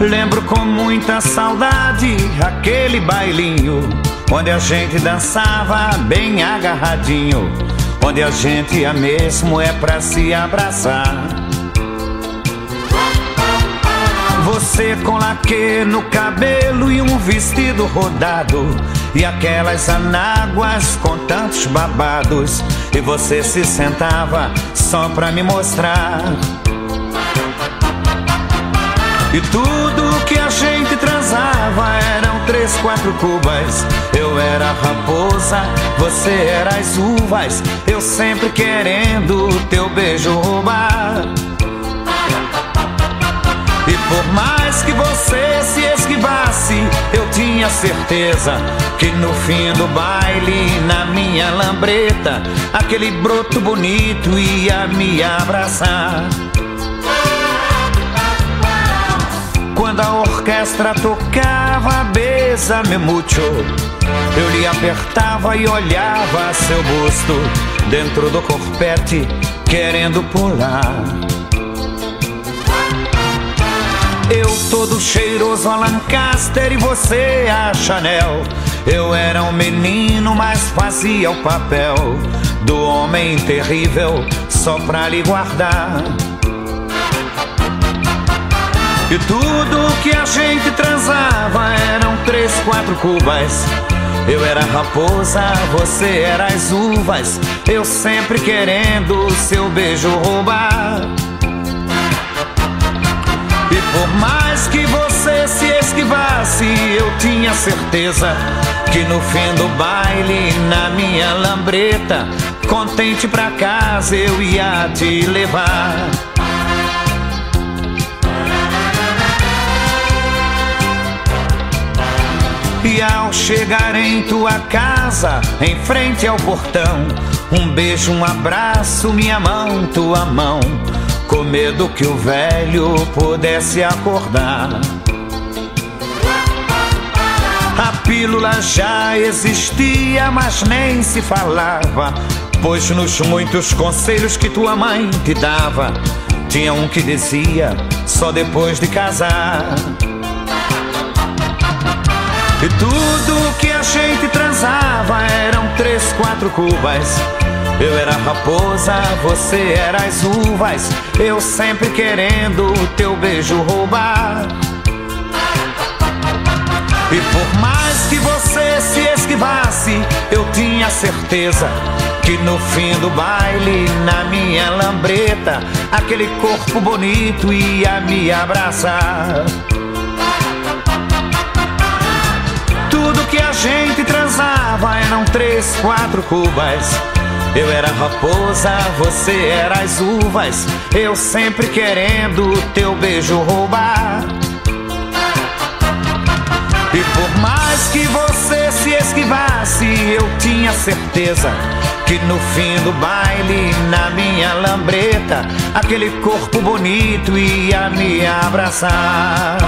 Lembro com muita saudade aquele bailinho onde a gente dançava bem agarradinho, onde a gente ia mesmo é pra se abraçar. Você com laque no cabelo e um vestido rodado E aquelas anáguas com tantos babados E você se sentava só pra me mostrar E tudo que a gente transava eram três, quatro cubas. Eu era raposa, você era as uvas. Eu sempre querendo teu beijo roubar e por mais que você se esquivasse, eu tinha certeza que no fim do baile, na minha lambreta, aquele broto bonito ia me abraçar. Quando a orquestra tocava Besa Me Mucho, eu lhe apertava e olhava seu busto dentro do corpete, querendo pular. Eu todo cheiroso a Lancaster e você a Chanel. Eu era um menino, mas fazia o papel do homem terrível só pra lhe guardar. E tudo que a gente transava eram três, quatro cubas. Eu era raposa, você era as uvas. Eu sempre querendo seu beijo roubar. E por mais que você se esquivasse, eu tinha certeza que no fim do baile, na minha lambreta, contente pra casa eu ia te levar. E ao chegar em tua casa, em frente ao portão, um beijo, um abraço, minha mão, tua mão, com medo que o velho pudesse acordar. A pílula já existia, mas nem se falava, pois nos muitos conselhos que tua mãe te dava, tinha um que dizia só depois de casar. Tudo que a gente transava eram três, quatro cubas. Eu era raposa, você era as uvas. Eu sempre querendo teu beijo roubar. E por mais que você se esquivasse, eu tinha certeza que no fim do baile, na minha lambreta, aquele corpo bonito ia me abraçar. A gente transava eram três, quatro cubas. Eu era raposa, você era as uvas. Eu sempre querendo teu beijo roubar. E por mais que você se esquivasse, eu tinha certeza que no fim do baile, na minha lambreta, aquele corpo bonito ia me abraçar.